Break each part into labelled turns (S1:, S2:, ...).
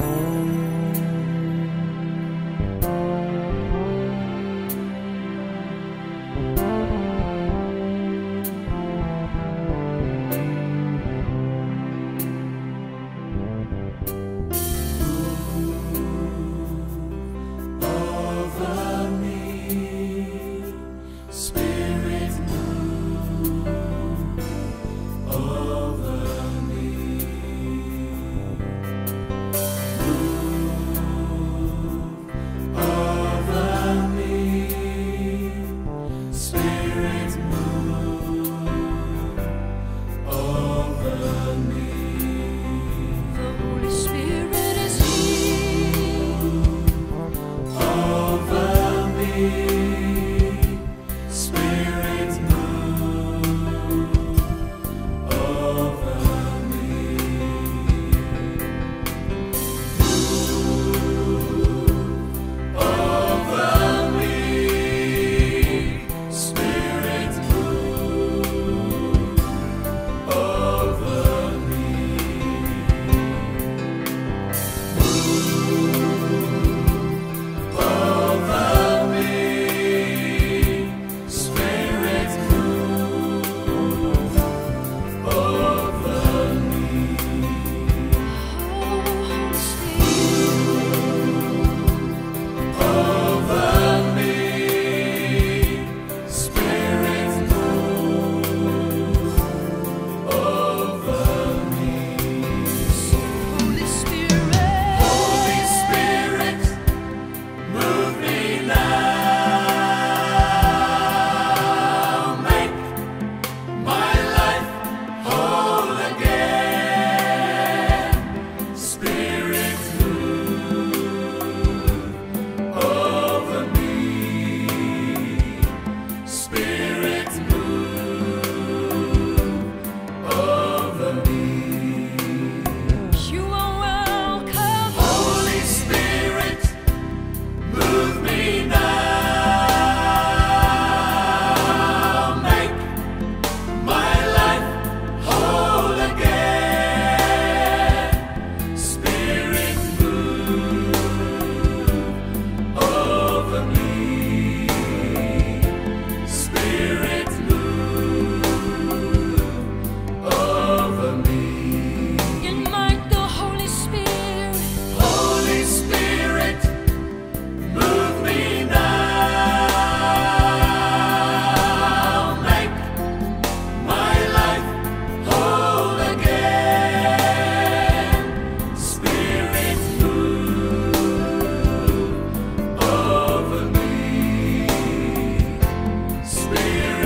S1: home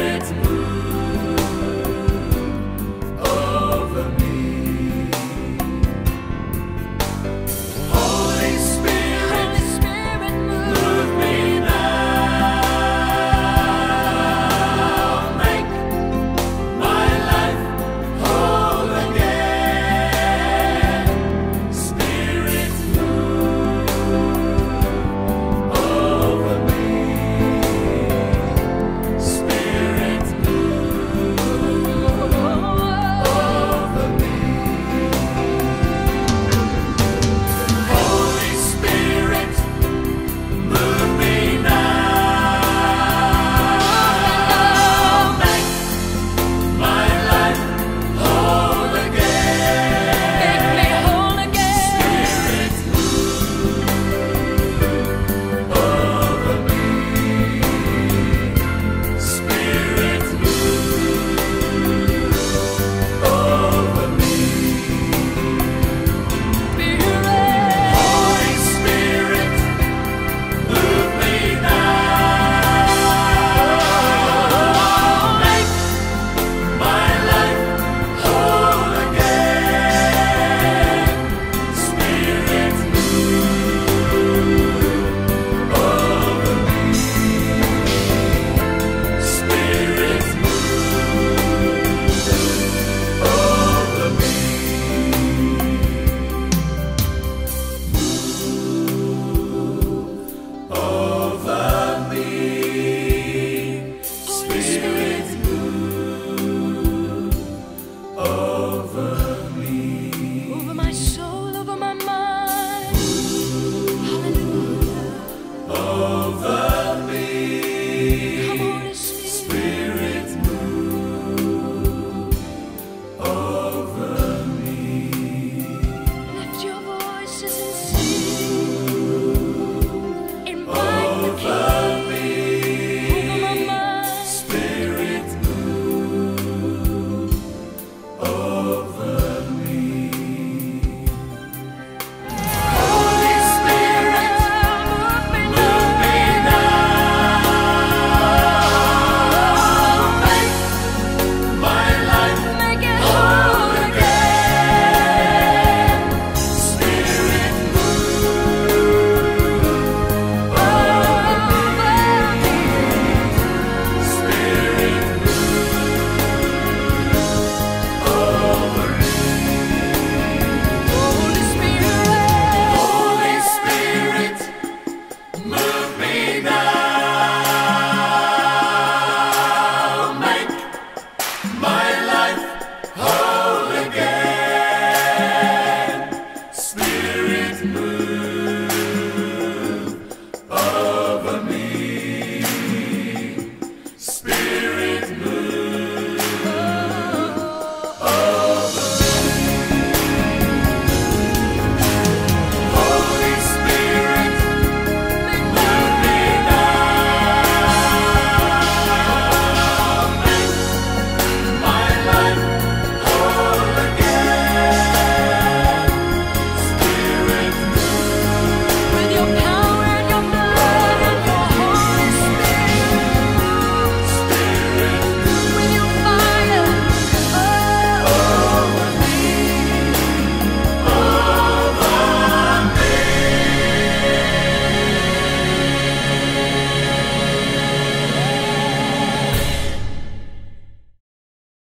S1: it's blue.